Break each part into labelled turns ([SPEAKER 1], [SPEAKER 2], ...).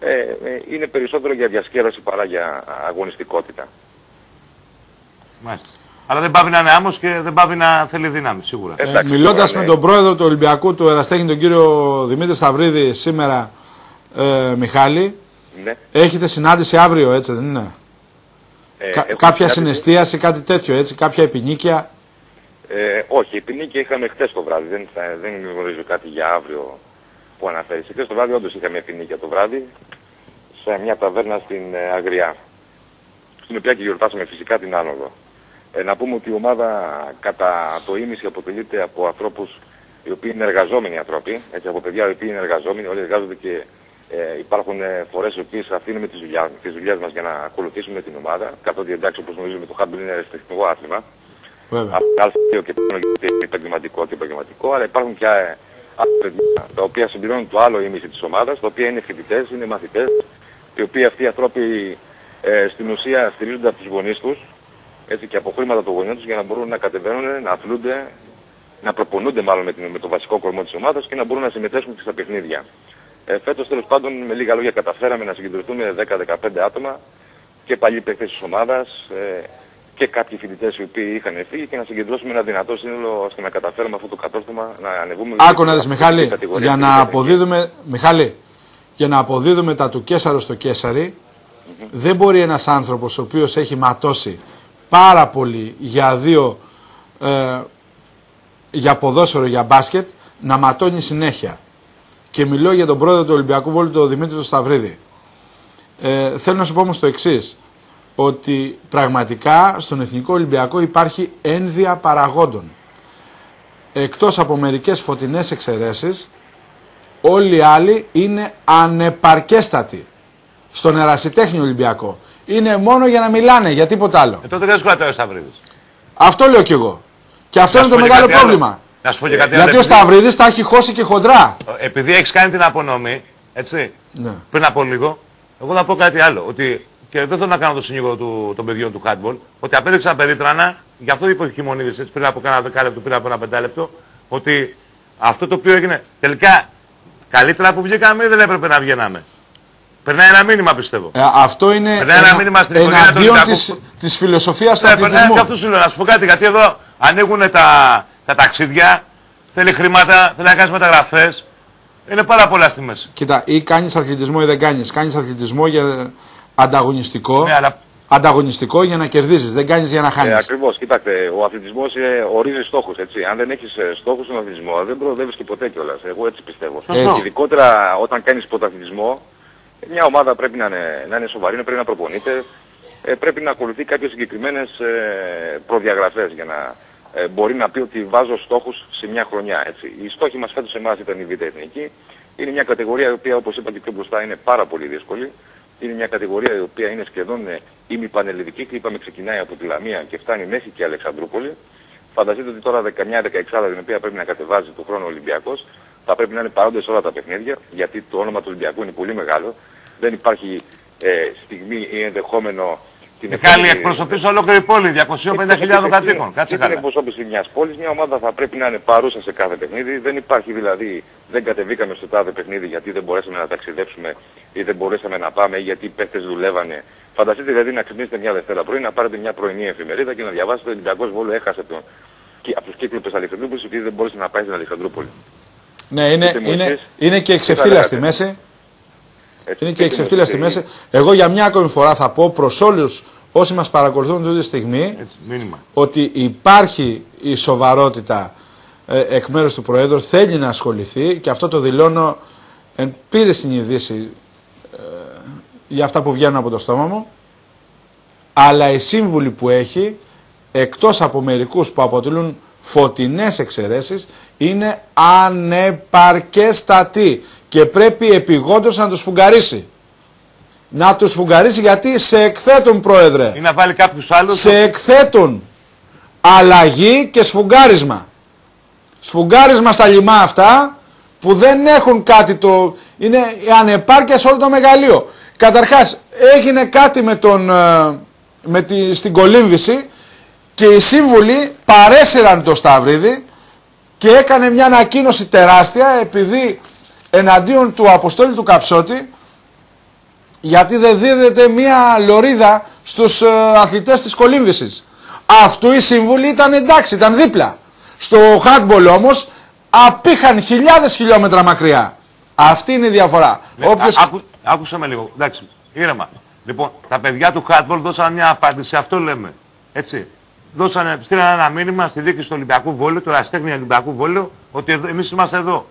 [SPEAKER 1] ε, ε, είναι περισσότερο για διασκέδαση παρά για αγωνιστικότητα.
[SPEAKER 2] Μάλιστα. Αλλά δεν πάβει να είναι άμμος και δεν πάβει να θέλει δύναμη, σίγουρα.
[SPEAKER 1] Ε,
[SPEAKER 3] Ε,
[SPEAKER 1] εντάξει,
[SPEAKER 3] Μιλώντας
[SPEAKER 1] τώρα,
[SPEAKER 3] με
[SPEAKER 1] ναι.
[SPEAKER 3] τον πρόεδρο του Ολυμπιακού του Εραστέχνη, τον κύριο Δημήτρη Σταυρίδη, σήμερα, ε, Μιχάλη,
[SPEAKER 1] Ναι.
[SPEAKER 3] έχετε συνάντηση αύριο, έτσι δεν είναι;
[SPEAKER 1] Ε,
[SPEAKER 3] Κα-
[SPEAKER 1] έχω
[SPEAKER 3] κάποια
[SPEAKER 1] συνάντηση-
[SPEAKER 3] συναισθίαση, κάτι τέτοιο, έτσι, κάποια επινίκεια.
[SPEAKER 1] Ε, όχι, ποινίκια είχαμε χτες το βράδυ. Δεν, θα- δεν γνωρίζω κάτι για αύριο που αναφέρει. Χτες το βράδυ όντως είχαμε ποινίκια το βράδυ σε μια ταβέρνα στην ε, Αγριά. Στην οποία και γιορτάσαμε φυσικά την άνοδο. Ε, να πούμε ότι η ομάδα κατά το ίμιση αποτελείται από ανθρώπους οι οποίοι είναι εργαζόμενοι άνθρωποι, έτσι, από παιδιά οι οποίοι είναι εργαζόμενοι, όλοι εργάζονται και ε, υπάρχουν ε, φορές οι οποίες αφήνουμε τις δουλειάς, τις δουλειές μας για να ακολουθήσουμε την ομάδα, καθότι εντάξει όπως γνωρίζουμε το handball είναι αριστεχνικό άθλημα,
[SPEAKER 3] Βέβαια.
[SPEAKER 1] Α2 και πάνω γιατί είναι επαγγελματικό και επαγγελματικό, αλλά υπάρχουν και ε, άλλα παιδιά τα οποία συμπληρώνουν το άλλο ίμιση της ομάδας, τα οποία είναι φοιτητές, είναι μαθητές, οι οποίοι αυτοί οι άνθρωποι ε, στην ουσία στηρίζονται από τους γονείς τους, έτσι και από χρήματα των γονιών τους για να μπορούν να κατεβαίνουν, να αθλούνται, να προπονούνται μάλλον με, την, με το βασικό κορμό της ομάδας και να μπορούν να συμμετέσχουν και στα παιχνίδια. Ε, φέτος τέλος πάντων με λίγα λόγια καταφέραμε να συγκεντρωθούμε 10-15 άτομα και παλιοί παίκτες της ομάδας ε, και κάποιοι φοιτητές οι οποίοι είχαν φύγει και να συγκεντρώσουμε ένα δυνατό σύνολο ώστε να καταφέρουμε αυτό το κατόρθωμα να ανεβούμε.
[SPEAKER 3] Άκου να δεις
[SPEAKER 1] στην
[SPEAKER 3] Μιχάλη,
[SPEAKER 1] κατηγορία
[SPEAKER 3] για
[SPEAKER 1] στην
[SPEAKER 3] να
[SPEAKER 1] εθνική.
[SPEAKER 3] αποδίδουμε, Μιχάλη, για να αποδίδουμε τα του Κέσαρος στο Κέσαρι, δεν μπορεί ένας άνθρωπος ο οποίος έχει ματώσει πάρα πολύ για δύο, ε, για ποδόσφαιρο, για μπάσκετ, να ματώνει συνέχεια. Και μιλώ για τον πρόεδρο του Ολυμπιακού Βόλου, τον Δημήτρη του Σταυρίδη. Ε, θέλω να σου πω όμως το εξής ότι πραγματικά στον Εθνικό Ολυμπιακό υπάρχει ένδια παραγόντων εκτός από μερικές φωτεινές εξαιρέσεις, όλοι οι άλλοι είναι ανεπαρκέστατοι στον ερασιτέχνη Ολυμπιακό. Είναι μόνο για να μιλάνε, για τίποτα άλλο.
[SPEAKER 2] Ε, τότε δεν σου κρατάει ο Σταυρίδης.
[SPEAKER 3] Αυτό λέω κι εγώ. Και αυτό
[SPEAKER 2] Να
[SPEAKER 3] είναι
[SPEAKER 2] σου
[SPEAKER 3] το
[SPEAKER 2] πω και
[SPEAKER 3] μεγάλο
[SPEAKER 2] κάτι άλλο.
[SPEAKER 3] πρόβλημα.
[SPEAKER 2] Να σου πω και κάτι άλλο.
[SPEAKER 3] Γιατί ο
[SPEAKER 2] επειδή-
[SPEAKER 3] Σταυρίδης τα έχει χώσει και χοντρά.
[SPEAKER 2] Επειδή έχεις κάνει την απονομή, έτσι,
[SPEAKER 3] Ναι.
[SPEAKER 2] πριν από λίγο, εγώ θα πω κάτι άλλο. Ότι, και δεν θέλω να κάνω το συνήγορο του, των παιδιών του handball, ότι απέδειξαν περίτρανα, γι' αυτό είπε ο Χιμονίδης έτσι, πριν από κάνα δεκάλεπτο, πριν από ένα πεντάλεπτο, ότι αυτό το οποίο έγινε τελικά καλύτερα που βγήκαμε ή δεν έπρεπε να βγαίναμε; Περνάει ένα μήνυμα πιστεύω.
[SPEAKER 3] Ε, αυτό είναι
[SPEAKER 2] Περνάει ένα μήνυμα στην οικογένεια του
[SPEAKER 3] εναντίον
[SPEAKER 2] Ολυμπιακού.
[SPEAKER 3] της, της φιλοσοφίας του
[SPEAKER 2] Ναι, περνάει και
[SPEAKER 3] αθλητισμού.
[SPEAKER 2] αυτό σου λέω. Να σου πω κάτι, γιατί εδώ ανοίγουν τα, τα ταξίδια, θέλει χρήματα, θέλει να κάνεις μεταγραφές. Είναι πάρα πολλά στη μέση.
[SPEAKER 3] Κοίτα, ή κάνεις αθλητισμό ή δεν κάνεις. Κάνεις αθλητισμό για ανταγωνιστικό,
[SPEAKER 2] Ναι, αλλά
[SPEAKER 3] ανταγωνιστικό για να κερδίζεις, δεν κάνεις για να
[SPEAKER 1] Ε,
[SPEAKER 3] χάνεις.
[SPEAKER 1] ακριβώς, κοιτάξτε, ο αθλητισμός ε, ορίζει στόχους, έτσι. Αν δεν έχεις ε, στόχους στον αθλητισμό, δεν προοδεύεις και ποτέ κιόλας. Εγώ έτσι πιστεύω.
[SPEAKER 2] Σωστό.
[SPEAKER 3] Έτσι.
[SPEAKER 1] Ειδικότερα όταν κάνεις πρωταθλητισμό, ε, μια ομάδα πρέπει να είναι, να είναι σοβαρή, πρέπει να προπονείται, ε, πρέπει να ακολουθεί κάποιες συγκεκριμένες ε, προδιαγραφές για να ε, μπορεί να πει ότι βάζω στόχους σε μια χρονιά. Έτσι. Οι στόχοι μας φέτος εμάς ήταν η Β' Εθνική. Είναι μια κατηγορία η οποία όπως είπα και πιο μπροστά είναι πάρα πολύ δύσκολη. Είναι μια κατηγορία η οποία είναι σχεδόν ε, ημιπανελληνική και είπαμε ξεκινάει από τη Λαμία και φτάνει μέχρι και Αλεξανδρούπολη. Φανταστείτε ότι τώρα 19-16 την οποία πρέπει να κατεβάζει το χρόνο ο Ολυμπιακός θα πρέπει να είναι παρόντες σε όλα τα παιχνίδια γιατί το όνομα του Ολυμπιακού είναι πολύ μεγάλο. Δεν υπάρχει ε, στιγμή ή ενδεχόμενο την
[SPEAKER 2] Μιχάλη,
[SPEAKER 1] επόμενη-
[SPEAKER 2] εκπροσωπείς ολόκληρη πόλη, 250.000 κατοίκων. Κάτσε
[SPEAKER 1] είναι
[SPEAKER 2] καλά.
[SPEAKER 1] εκπροσώπηση μιας πόλης, μια ομάδα θα πρέπει να είναι παρούσα σε κάθε παιχνίδι. Δεν υπάρχει δηλαδή, δεν κατεβήκαμε στο τάδε παιχνίδι γιατί δεν μπορέσαμε να ταξιδέψουμε ή δεν μπορέσαμε να πάμε ή γιατί οι παίκτες δουλεύανε. Φανταστείτε δηλαδή να ξυπνήσετε μια Δευτέρα πρωί, να πάρετε μια πρωινή εφημερίδα και να διαβάσετε ότι ο Ολυμπιακός Βόλο έχασε τον, και από τους κύκλους της Αλεξανδρούπολης επειδή δεν μπορούσε να πάεις στην Αλεξανδρούπολη.
[SPEAKER 3] Ναι, είναι,
[SPEAKER 1] Πείτε μου
[SPEAKER 3] είναι,
[SPEAKER 1] εσείς,
[SPEAKER 3] είναι και
[SPEAKER 1] τι
[SPEAKER 3] εξεφύλα
[SPEAKER 1] θα
[SPEAKER 3] στη
[SPEAKER 1] λέγατε.
[SPEAKER 3] μέση.
[SPEAKER 1] Έτσι,
[SPEAKER 3] Είναι και
[SPEAKER 1] πείτε μου
[SPEAKER 3] εξεφύλα
[SPEAKER 1] εσείς,
[SPEAKER 3] στη
[SPEAKER 1] ε,
[SPEAKER 3] μέση. Εγώ για μια ακόμη φορά θα πω προς όλους όσοι μας παρακολουθούν αυτή τη στιγμή
[SPEAKER 2] Έτσι, μήνυμα.
[SPEAKER 3] ότι υπάρχει η σοβαρότητα ε, εκ μέρους του Προέδρου, θέλει να ασχοληθεί και αυτό το δηλώνω εν πήρε στην ειδήση ε, για αυτά που βγαίνουν από το στόμα μου αλλά οι σύμβουλοι που έχει εκτός από μερικούς που αποτελούν φωτεινές εξαιρέσεις είναι ανεπαρκέστατοι και πρέπει επιγόντως να τους φουγκαρίσει. Να τους φουγκαρίσει γιατί σε εκθέτουν πρόεδρε.
[SPEAKER 2] Ή να βάλει κάποιους άλλους.
[SPEAKER 3] Σε εκθέτουν αλλαγή και σφουγγάρισμα. Σφουγγάρισμα στα λιμά αυτά που δεν έχουν κάτι το... Είναι η ανεπάρκειας σε όλο το μεγαλείο. Καταρχάς έγινε κάτι με τον, ε, με τη, στην κολύμβηση και οι σύμβουλοι παρέσυραν το Σταυρίδη και έκανε μια ανακοίνωση τεράστια επειδή εναντίον του Αποστόλη του Καψώτη γιατί δεν δίδεται μία λωρίδα στους ε, αθλητές της κολύμβησης. Αυτού οι σύμβουλοι ήταν εντάξει, ήταν δίπλα. Στο handball όμως απήχαν χιλιάδες χιλιόμετρα μακριά. Αυτή είναι η διαφορά.
[SPEAKER 2] Ναι,
[SPEAKER 3] Όποιος...
[SPEAKER 2] α- άκου- άκουσε με λίγο. Εντάξει, ήρεμα. Λοιπόν, τα παιδιά του Χάτμπολ δώσαν μια απάντηση, αυτό λέμε. Έτσι. Δώσανε, στείλανε ένα μήνυμα στη δίκη του Ολυμπιακού Βόλου, του Ραστέχνη Ολυμπιακού Βόλου, ότι εδώ, εμείς είμαστε εδώ.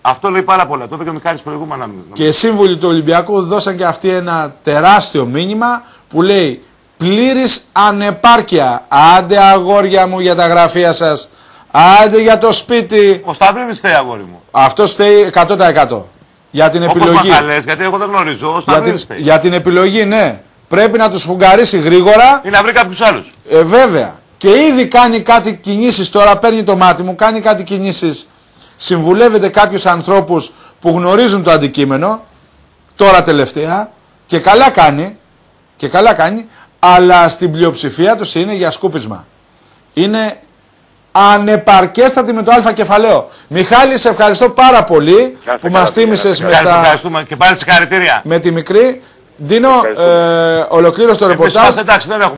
[SPEAKER 2] Αυτό λέει πάρα πολλά. Το είπε και ο Μιχάλης προηγούμενα. νομίζω.
[SPEAKER 3] Και οι σύμβουλοι του Ολυμπιακού δώσαν και αυτοί ένα τεράστιο μήνυμα που λέει πλήρης ανεπάρκεια. Άντε αγόρια μου για τα γραφεία σας. Άντε για το σπίτι.
[SPEAKER 2] Ο Σταυρίδης θέλει αγόρι μου.
[SPEAKER 3] Αυτός φταίει 100% για την
[SPEAKER 2] Όπως
[SPEAKER 3] επιλογή.
[SPEAKER 2] μας τα λες, γιατί εγώ δεν γνωρίζω. Ο
[SPEAKER 3] Για
[SPEAKER 2] Σταυρίδης
[SPEAKER 3] την,
[SPEAKER 2] θέλει.
[SPEAKER 3] για την επιλογή, ναι. Πρέπει να τους φουγκαρίσει γρήγορα.
[SPEAKER 2] Ή να βρει κάποιους άλλους.
[SPEAKER 3] Ε, βέβαια. Και ήδη κάνει κάτι κινήσεις τώρα, παίρνει το μάτι μου, κάνει κάτι κινήσεις. Συμβουλεύεται κάποιους ανθρώπους που γνωρίζουν το αντικείμενο, τώρα τελευταία, και καλά κάνει, και καλά κάνει, αλλά στην πλειοψηφία τους είναι για σκούπισμα. Είναι ανεπαρκέστατη με το α κεφαλαίο. Μιχάλη, σε ευχαριστώ πάρα πολύ
[SPEAKER 1] Να είστε
[SPEAKER 3] που
[SPEAKER 1] καλά,
[SPEAKER 3] μας
[SPEAKER 1] παιδιά.
[SPEAKER 3] τίμησες με,
[SPEAKER 2] Ευχαριστούμε,
[SPEAKER 3] τα,
[SPEAKER 2] ευχαριστούμε και πάλι συγχαρητήρια.
[SPEAKER 3] με τη μικρή. Ντίνο,
[SPEAKER 1] Ευχαριστώ.
[SPEAKER 3] ε, ολοκλήρωσε το
[SPEAKER 2] Εμείς
[SPEAKER 3] ρεπορτάζ.
[SPEAKER 2] είμαστε εντάξει, δεν έχουμε.